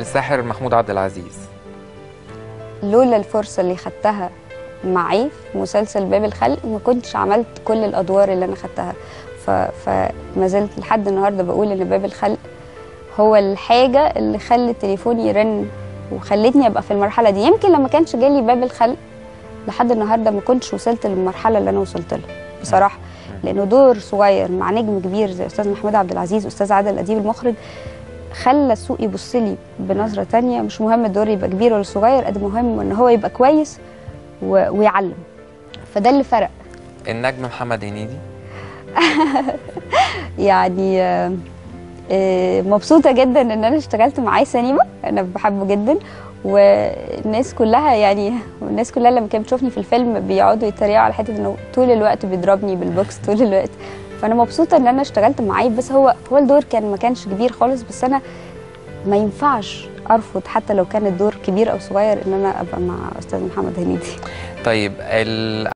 الساحر محمود عبد العزيز. لولا الفرصة اللي خدتها معاه في مسلسل باب الخلق ما كنتش عملت كل الأدوار اللي أنا خدتها. ف... فما زلت لحد النهارده بقول إن باب الخلق هو الحاجة اللي خلت تليفوني يرن وخلتني أبقى في المرحلة دي. يمكن لما كانش جالي باب الخلق لحد النهارده ما كنتش وصلت للمرحلة اللي أنا وصلت لها بصراحة. لأنه دور صغير مع نجم كبير زي أستاذ محمود عبد العزيز أستاذ عادل أديب المخرج خلى السوق يبص لي بنظرة تانية. مش مهم الدور يبقى كبير ولا صغير قد مهم إن هو يبقى كويس و... ويعلم. فده اللي فرق. النجم محمد هنيدي. يعني آه، آه، مبسوطة جدا إن أنا اشتغلت معاه سينما أنا بحبه جدا. والناس كلها يعني الناس كلها لما كانت بتشوفني في الفيلم بيقعدوا يتريقوا على حتة إنه طول الوقت بيضربني بالبوكس طول الوقت. فأنا مبسوطة إن أنا اشتغلت معاه بس هو هو الدور كان ما كانش كبير خالص بس أنا ما ينفعش أرفض حتى لو كان الدور كبير أو صغير إن أنا أبقى مع أستاذ محمد هنيدي. طيب ال...